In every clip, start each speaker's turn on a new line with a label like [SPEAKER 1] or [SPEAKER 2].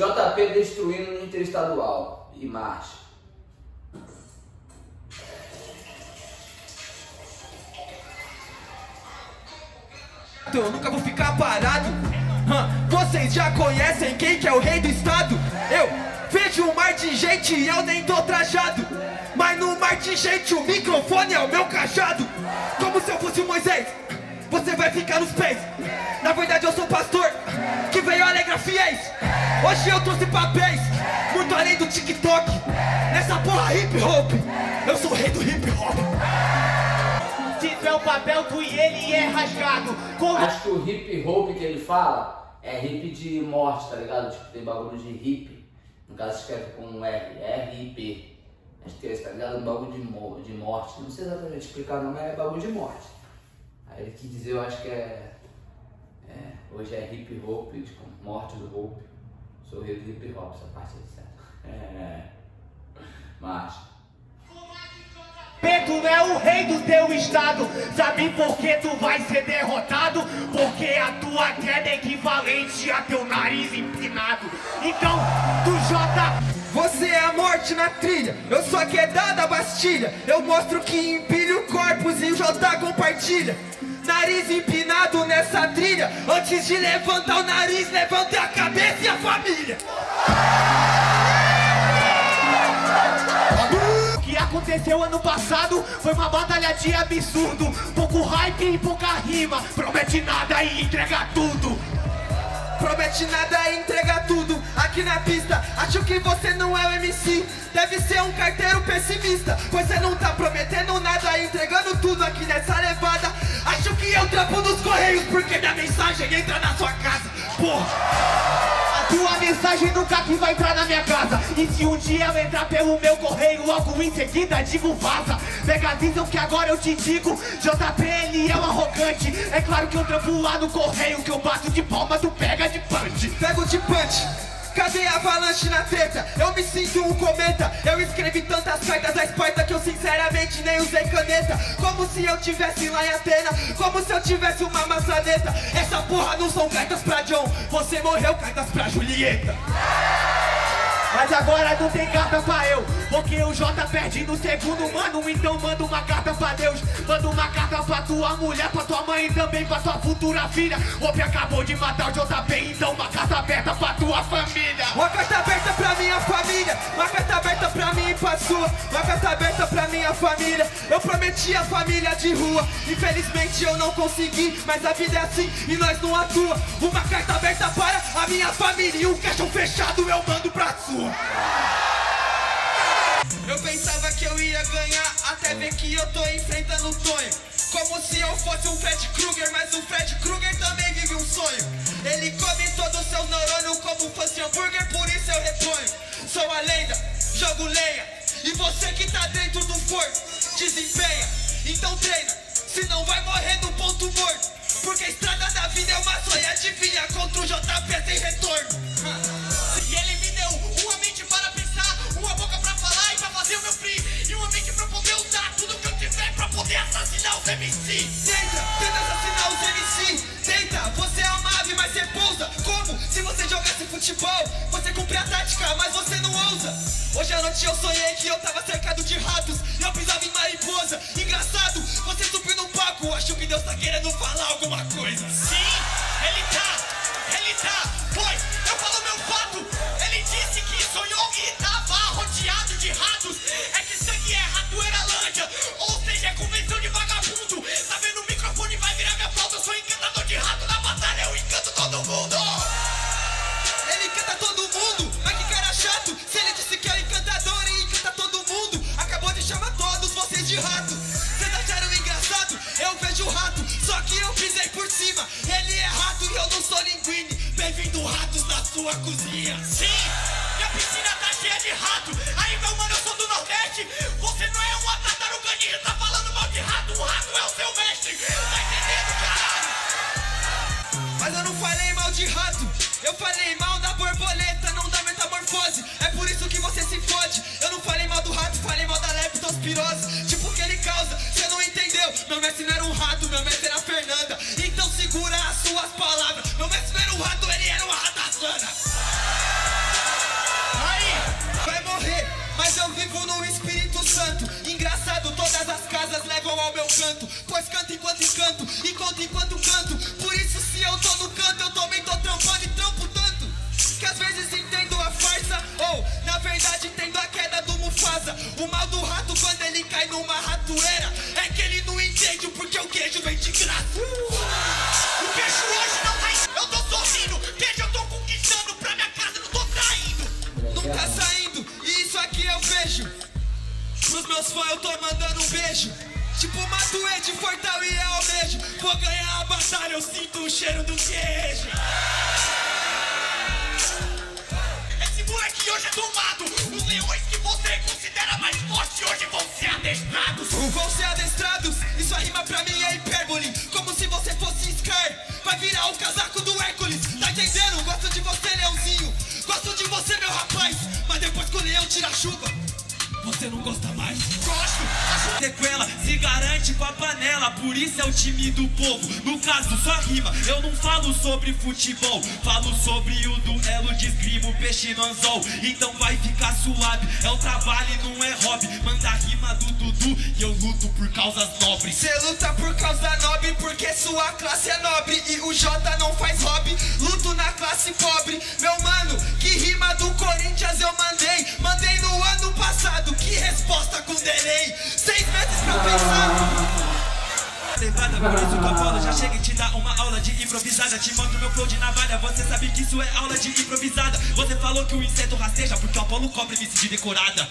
[SPEAKER 1] JP destruindo no interestadual. E marcha.
[SPEAKER 2] Eu nunca vou ficar parado. Vocês já conhecem quem que é o rei do estado? Eu vejo um mar de gente e eu nem tô trajado. Mas no mar de gente o microfone é o meu cajado. Como se eu fosse Moisés, você vai ficar nos pés. Na verdade eu sou pastor que veio alegrar fiéis. Hoje eu trouxe papéis, muito além do TikTok. Nessa porra hip hop, eu sou o rei do hip hop.
[SPEAKER 3] Se tiver o papel, tu e ele é rasgado. Como...
[SPEAKER 1] Acho que o hip hop que ele fala é hip de morte, tá ligado? Tipo, tem bagulho de hip. No caso, escreve com um R, R-I-P. Acho que é esse, tá ligado? Um bagulho de, mo de morte. Não sei exatamente explicar, não, mas é bagulho de morte. Aí ele quis dizer, eu acho que é. é hoje é hip hop, tipo, morte do hope. Sou o rei do hip hop, essa parte aí, certo? É. Marcha.
[SPEAKER 3] Tu é o rei do teu estado Sabe por que tu vai ser derrotado? Porque a tua queda é equivalente a teu nariz empinado Então, tu J...
[SPEAKER 2] Você é a morte na trilha, eu sou a queda da Bastilha Eu mostro que empilho corpos e o J compartilha Nariz empinado nessa trilha Antes de levantar o nariz, levante a cabeça e a família
[SPEAKER 3] aconteceu ano passado foi uma batalha de absurdo. Pouco hype e pouca rima. Promete nada e entrega tudo.
[SPEAKER 2] Promete nada entrega tudo aqui na pista. Acho que você não é o MC. Deve ser um carteiro pessimista. Pois você não tá prometendo nada entregando tudo aqui nessa levada. Acho que eu trampo nos correios porque minha mensagem entra na sua casa. Porra!
[SPEAKER 3] Tua mensagem nunca que vai entrar na minha casa. E se um dia eu entrar pelo meu correio Logo em seguida digo vaza Pega visão que agora eu te digo. JP ele é um arrogante. É claro que eu trampo lá no correio Que eu bato de palma, tu pega de punch.
[SPEAKER 2] Pego de punch Cadê a avalanche na teta? Eu me sinto um cometa. Eu escrevi tantas cartas à Esparta Que eu sinceramente nem usei caneta. Como se eu tivesse lá em Atena Como se eu tivesse uma maçaneta Essa porra não são cartas pra John. Você morreu, cartas pra Julieta
[SPEAKER 3] mas agora não tem carta pra eu Porque o J perde no segundo, mano Então manda uma carta pra Deus Manda uma carta pra tua mulher Pra tua mãe e também pra tua futura filha. O acabou de matar o JP Então uma carta aberta pra tua família.
[SPEAKER 2] Uma carta aberta pra minha família Uma carta aberta pra mim e pra sua Uma carta aberta pra minha família. Eu prometi a família de rua Infelizmente eu não consegui Mas a vida é assim e nós não atua. Uma carta aberta para a minha família E um caixão fechado eu mando pra sua eu pensava que eu ia ganhar, até ver que eu tô enfrentando um sonho. Como se eu fosse um Fred Krueger, mas o Fred Krueger também vive um sonho. Ele come todo o seu neurônio como fosse hambúrguer, por isso eu reponho. Sou a lenda, jogo lenha, e você que tá dentro do forno, desempenha. Então treina, se não vai morrer no ponto morto. Porque a estrada da vida é uma só mas você não ousa. Hoje à noite eu sonhei que eu tava cercado de ratos. E eu pisava em mariposa. Engraçado, você subiu no palco. Acho que Deus tá querendo falar alguma coisa.
[SPEAKER 3] Sim, ele tá, Sim, minha piscina tá cheia de rato. Aí, meu mano, eu sou do Nordeste. Você não é uma tartaruga ninja, tá falando mal de rato. O rato é o seu mestre. Tá entendendo, caralho?
[SPEAKER 2] Mas eu não falei mal de rato, eu falei mal da borboleta, não da metamorfose. É por isso que você se fode. Eu não falei mal do rato, falei mal da leptospirose. Tipo que ele causa, você não entendeu. Meu mestre não era um rato, meu mestre era a Fernanda. Então segura as suas palavras. Meu mestre não era um rato, ele era uma ratazana. Todas as casas levam ao meu canto. Pois canto enquanto encanto, encontro enquanto de Fortal e Almejo. Vou ganhar a batalha, eu sinto o cheiro do queijo.
[SPEAKER 3] Esse moleque hoje é domado. Os leões que você considera mais fortes hoje vão ser adestrados.
[SPEAKER 2] Vão ser adestrados, isso rima pra mim é hipérbole. Como se você fosse Scar. Vai virar o casaco do Hércules. Tá entendendo? Gosto de você, leãozinho. Gosto de você, meu rapaz. Mas depois que o leão tira a chuva, você não gosta mais.
[SPEAKER 3] Gosto.
[SPEAKER 4] Sequela se garante com a panela, por isso é o time do povo. No caso, só rima, eu não falo sobre futebol, falo sobre o duelo de esgrima, o peixe no anzol. Então vai ficar suave, é o trabalho e não é hobby. Manda rima do Dudu e eu luto por causas nobres.
[SPEAKER 2] Cê luta por causa nobre porque sua classe é nobre e o J não faz hobby. Luto na classe pobre, meu mano. Que rima do Corinthians eu mandei? Mandei no resposta com delay? Seis meses pra pensar.
[SPEAKER 4] Levada, por isso que eu falo, já chega e te dá uma aula de improvisada. Te mostro meu flow de navalha, você sabe que isso é aula de improvisada. Você falou que o inseto rasteja porque o Apolo cobre MC de decorada.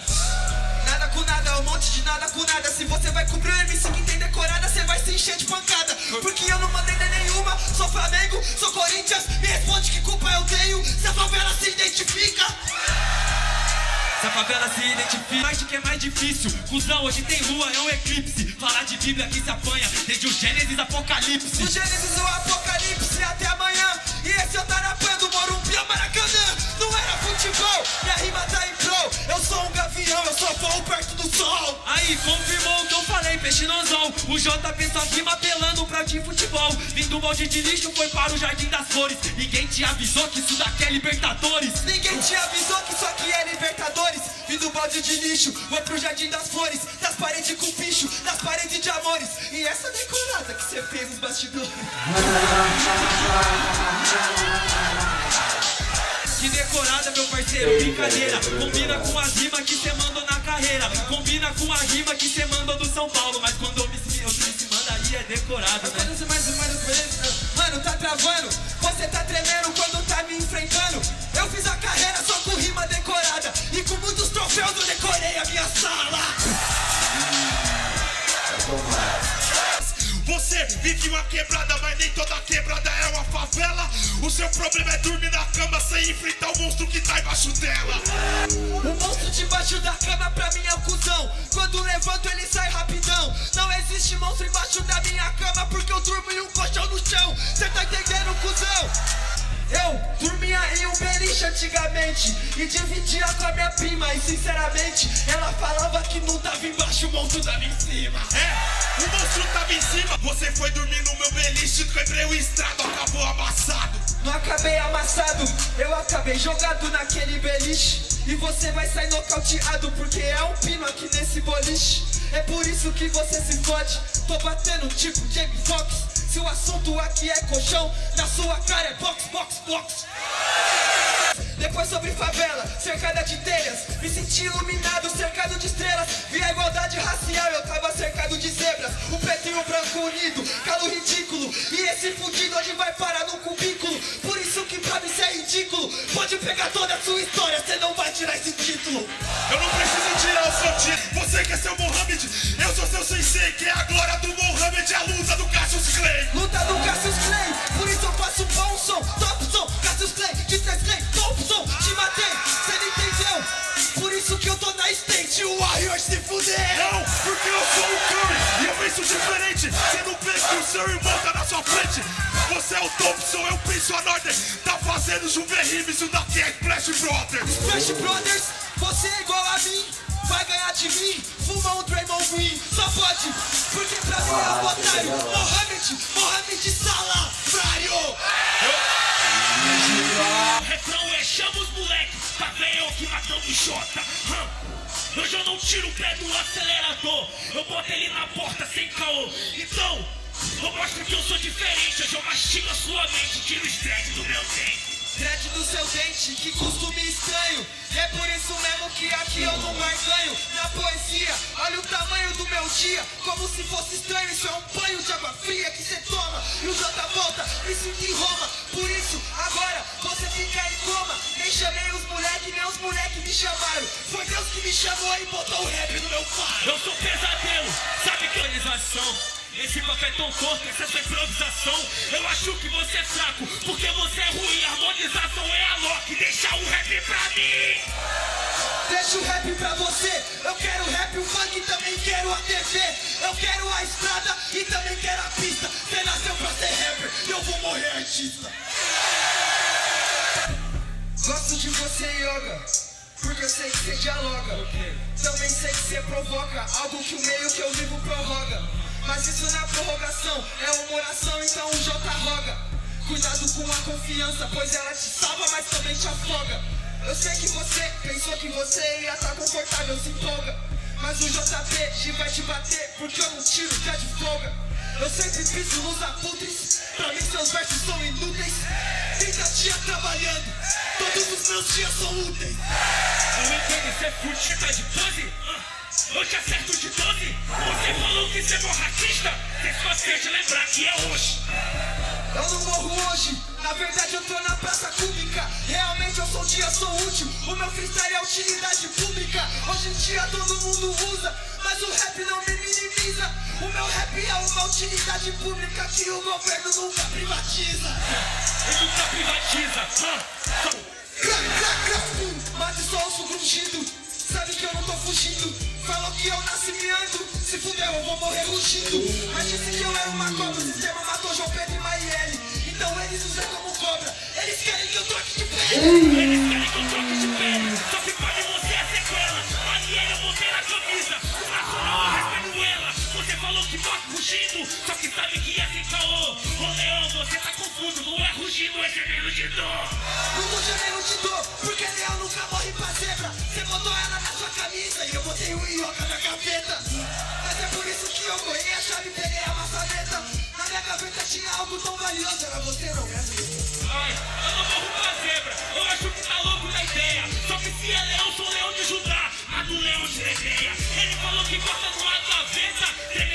[SPEAKER 2] Nada com nada, um monte de nada com nada. Se você vai cobrir o MC que tem decorada, você vai se encher de pancada. Porque eu não mandei nenhuma. Sou Flamengo, sou Corinthians. Me responde que culpa eu tenho. Se a favela. Se
[SPEAKER 4] a favela se identifica, mais de que é mais difícil. Cusão, hoje tem lua, é um eclipse. Falar de Bíblia que se apanha, desde o Gênesis Apocalipse.
[SPEAKER 2] Do Gênesis o Apocalipse até amanhã. E esse eu tarapando Morumbi ao Maracanã. Não era futebol, minha rima tá em prol. Eu sou um gavião, eu só vou perto do sol.
[SPEAKER 4] Aí, confirmou O JP só rima apelando pra de futebol. Vindo do balde de lixo, foi para o Jardim das Flores. Ninguém te avisou que isso daqui é Libertadores.
[SPEAKER 2] Ninguém te avisou que isso aqui é Libertadores. Vim do balde de lixo, vou pro jardim das flores, das paredes com bicho, das paredes de amores. E essa decorada que você fez nos bastidores.
[SPEAKER 4] Decorada, meu parceiro, brincadeira. Combina com as rimas que cê mandou na carreira. Combina com a rima que cê mandou do São Paulo. Mas quando eu me, eu me manda aí é decorada, né?
[SPEAKER 2] Você mais beleza? Mano, tá travando, você tá tremendo quando tá me enfrentando. Eu fiz a carreira só com rima decorada. E com muitos troféus eu decorei a minha sala.
[SPEAKER 3] Vive uma quebrada, mas nem toda quebrada é uma favela. O seu problema é dormir na cama sem enfrentar o monstro que tá embaixo dela.
[SPEAKER 2] O monstro debaixo da cama pra mim é o cuzão. Quando levanto ele sai rapidão. Não existe monstro embaixo da minha cama porque eu durmo em um colchão no chão. Cê tá entendendo, cuzão? Eu dormia em um beliche antigamente E dividia com a minha prima. E sinceramente ela falava que não tava embaixo O monstro tava em cima.
[SPEAKER 3] É, o monstro tava em cima. Você foi dormir no meu beliche, quebrei o estrado, acabou amassado.
[SPEAKER 2] Não acabei amassado, eu acabei jogado naquele beliche. E você vai sair nocauteado porque é um pino aqui nesse boliche. É por isso que você se fode, tô batendo tipo Jamie Foxx Se o assunto aqui é colchão, na sua cara é box, box, box. Depois sobre favela, cercada de telhas. Me senti iluminado, cercado de estrelas. Vi a igualdade racial, eu tava cercado de zebras. O preto e o branco unido, calo ridículo. E esse fudido hoje vai parar no cubículo. Por isso que pra mim cê é ridículo. Pode pegar toda a sua história, cê não vai tirar esse título
[SPEAKER 3] seu irmão tá na sua frente. Você é o Thompson, eu penso a ordem. Tá fazendo Juve Rime, isso daqui é Splash Brothers.
[SPEAKER 2] Splash Brothers, você é igual a mim Vai ganhar de mim, fuma um Draymond Green Só pode, porque pra mim é o otário Mohamed, Mohamed Salah, Frário
[SPEAKER 3] O refrão é chama os moleque, tá vendo que matão bichota. Hum.
[SPEAKER 4] Hoje eu não tiro o pé do acelerador, eu boto ele na porta sem caô. Então, eu mostro que eu sou diferente. Hoje eu mastigo a sua mente, tiro o estresse do meu dente.
[SPEAKER 2] Dread do seu dente, que costume estranho. É por isso mesmo que aqui eu não ganho Na poesia, olha o tamanho do meu dia. Como se fosse estranho, isso é um banho de água fria que cê toma. E o Jota volta, me sinto em Roma. Por isso, agora você fica em coma. Nem chamei os moleque, nem os moleque me chamaram. Foi Deus que me chamou e botou o rap no meu faro.
[SPEAKER 4] Eu sou pesadelo, sabe que organização? Esse papo é tão torto, essa é sua improvisação. Eu acho que você é fraco, porque você é ruim. Harmonização é a Loki, deixa o rap pra mim.
[SPEAKER 2] Deixa o rap pra você. Eu quero rap, o funk também quero a TV. Eu quero a estrada e também quero a pista. Você nasceu pra ser rapper eu vou morrer artista. Gosto de você, yoga. Porque eu sei que você dialoga. Também sei que você provoca algo que o meio que eu vivo prorroga. Mas isso não é prorrogação, é uma oração, então o J roga. Cuidado com a confiança, pois ela te salva, mas também te afoga. Eu sei que você pensou que você ia estar tá confortável, se empolga. Mas o JP vai te bater, porque eu não tiro já de folga. Eu sempre piso nos aputres, pra mim seus versos são inúteis. 30 dias trabalhando, todos os meus dias são úteis.
[SPEAKER 4] Eu entendo, você curte, tá de pose? Eu te acerto de 12. Você falou você é morratista. Você de lembrar que é hoje.
[SPEAKER 2] Eu não morro hoje, na verdade eu tô na praça pública. Realmente eu sou dia, sou útil. O meu freestyle é utilidade pública. Hoje em dia todo mundo usa, mas o rap não me minimiza. O meu rap é uma utilidade pública que o governo nunca privatiza.
[SPEAKER 4] Ele nunca privatiza. Ah,
[SPEAKER 2] Mate só osso grugido. Sabe que eu não tô fugindo. Falou que eu nasci miando. Se fuder, eu vou morrer rugindo. Mas disse que eu era uma cobra. O sistema matou João Pedro e Marielle. Então eles usam como cobra. Eles querem que eu troque de pele.
[SPEAKER 4] Eles querem que eu troque de pele. Falou que morre rugindo. Só que sabe que é sem caô. Ô Leão, você tá confuso. Não é rugindo, é gemendo de dor.
[SPEAKER 2] Não tô gemendo de dor. Porque Leão nunca morre pra zebra. Você botou ela camisa e eu botei o ioca na gaveta. Mas é por isso que eu ganhei a chave peguei a maçaneta. Na minha gaveta tinha algo tão valioso, era você, não é
[SPEAKER 4] Ai, eu não morro pra zebra, eu acho que tá louco da ideia. Só que se é leão, sou leão de Judá, a do leão de Ledeia. Ele falou que gosta de uma gaveta.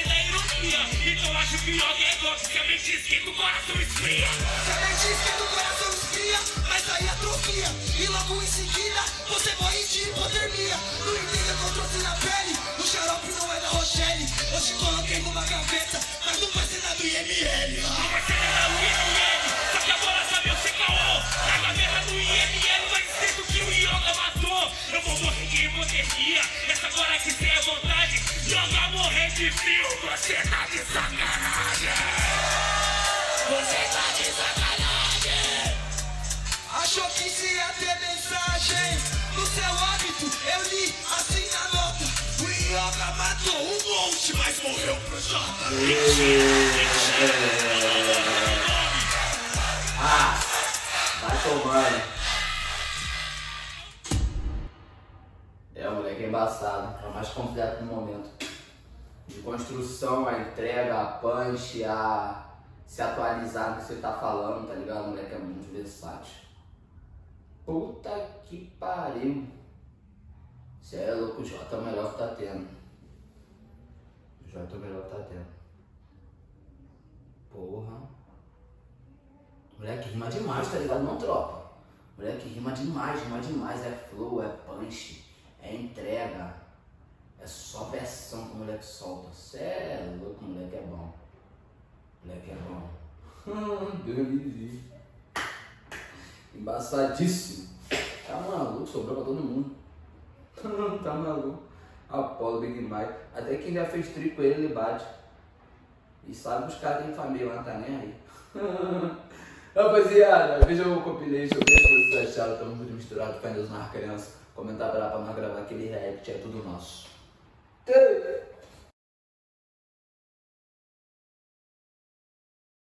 [SPEAKER 4] Acho que é golpe, se a mente esquenta, o coração esfria.
[SPEAKER 2] Se a mente esquenta, o coração esfria, mas aí atrofia. E logo em seguida, você morre de hipotermia. Não entenda que eu trouxe na pele. O xarope não é da Rochelle. Hoje coloquei numa gaveta, mas não vai ser nada do IML.
[SPEAKER 4] Não vai ser nada do IML. Só que agora sabe o caô. Na gaveta do IML vai escrito que o Yoga matou. Eu vou morrer de hipotermia. Essa agora que tem a vontade. Yoga morrer de frio. Você tá de sacanagem.
[SPEAKER 2] Achou que se ia ter mensagem no seu hábito? Eu li assim na nota. O Yoga matou um monte, mas morreu pro Jota.
[SPEAKER 1] Ah, vai tomando. É, moleque é embaçado. É o mais completo no momento. De construção, a entrega, a punch, a se atualizar no que você tá falando, tá ligado? O moleque é muito versátil. Puta que pariu. Cê é louco, o Jota é o melhor que tá tendo. O Jota é o melhor que tá tendo. Porra. Moleque rima demais, tá ligado? Não tropa. Moleque rima demais, rima demais. É flow, é punch, é entrega. É só versão que o moleque solta. Cê é louco, moleque é bom. Moleque é bom. Deus me. Embaçadíssimo. Tá maluco, sobrou pra todo mundo. tá maluco. Apolo, Big Mike. Até quem já fez tri com ele, ele bate. E sabe caras têm família não tá nem aí. Rapaziada, veja o compilation, veja o que vocês acharam. Tamo muito misturado, fãs na criança. Comentar pra lá pra nós gravar aquele react, é tudo nosso.